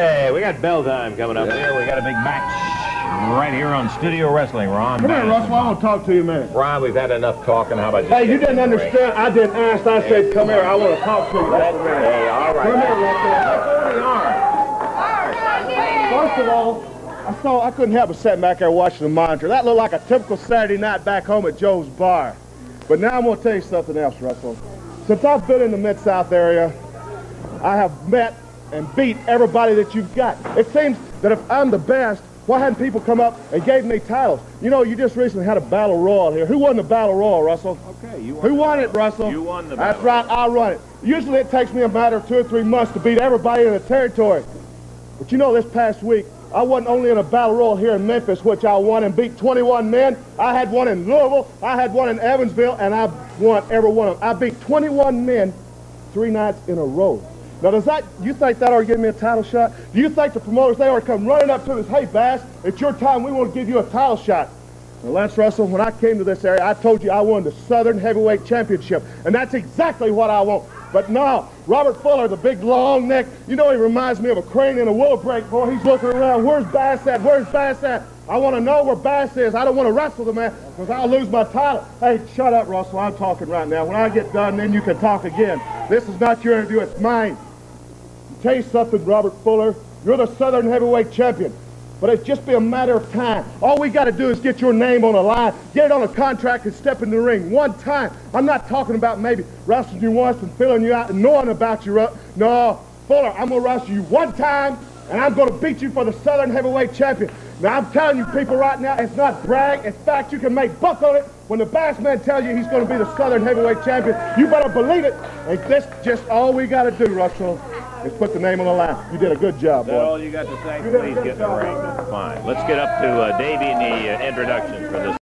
Hey, we got bell time coming up here. We got a big match right here on Studio Wrestling. Ron Come here, Madison. Russell. I want to talk to you a minute. Ron, we've had enough talking. How about you? Hey, you didn't understand. I didn't ask. I said, come here. I want to talk to you. That's the. Hey, all right. Come here, Russell. First of all, I saw I couldn't help but sitting back there watching the monitor. That looked like a typical Saturday night back home at Joe's bar. But now I'm going to tell you something else, Russell. Since I've been in the Mid-South area, I have met and beat everybody that you've got. It seems that if I'm the best, why hadn't people come up and gave me titles? You know, you just recently had a battle royal here. Who won the battle royal, Russell? Okay, you Who won it, Russell? You won the battle. That's right, I run it. Usually it takes me a matter of two or three months to beat everybody in the territory. But you know, this past week, I wasn't only in a battle royal here in Memphis, which I won and beat 21 men. I had one in Louisville, I had one in Evansville, and I won every one of them. I beat 21 men three nights in a row. Now, does that, you think that to give me a title shot? Do you think the promoters, they to come running up to us, hey, Bass, it's your time, we want to give you a title shot. Now, Lance Russell, when I came to this area, I told you I won the Southern Heavyweight Championship, and that's exactly what I want. But no, Robert Fuller, the big long neck, you know he reminds me of a crane in a willow brake, boy. He's looking around, where's Bass at, where's Bass at? I want to know where Bass is. I don't want to wrestle the man, because I'll lose my title. Hey, shut up, Russell, I'm talking right now. When I get done, then you can talk again. This is not your interview, it's mine. Tell you something, Robert Fuller. You're the Southern Heavyweight Champion. But it's just be a matter of time. All we got to do is get your name on a line, get it on a contract, and step in the ring one time. I'm not talking about maybe wrestling you once and filling you out and knowing about you. Up. No, Fuller, I'm going to wrestle you one time, and I'm going to beat you for the Southern Heavyweight Champion. Now, I'm telling you people right now, it's not brag. In fact, you can make buck on it. When the Bass Man tells you he's going to be the Southern Heavyweight Champion, you better believe it. And that's just all we got to do, Russell, is put the name on the line. You did a good job, boy. all you got to say? You did a Please get the ring. Fine. Let's get up to uh, Davey and the uh, introduction for this.